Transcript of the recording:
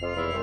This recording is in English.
Bye.